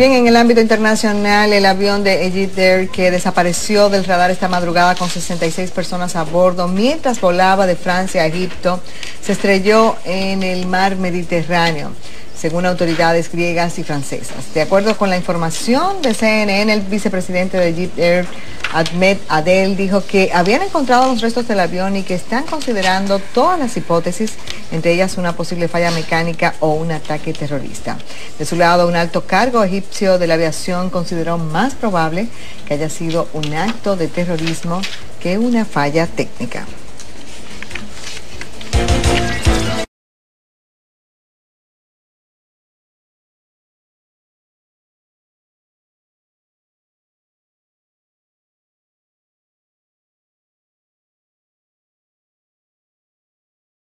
Bien, en el ámbito internacional, el avión de Egypt que desapareció del radar esta madrugada con 66 personas a bordo mientras volaba de Francia a Egipto se estrelló en el mar Mediterráneo según autoridades griegas y francesas. De acuerdo con la información de CNN, el vicepresidente de Egypt Air, Ahmed Adel, dijo que habían encontrado los restos del avión y que están considerando todas las hipótesis, entre ellas una posible falla mecánica o un ataque terrorista. De su lado, un alto cargo egipcio de la aviación consideró más probable que haya sido un acto de terrorismo que una falla técnica.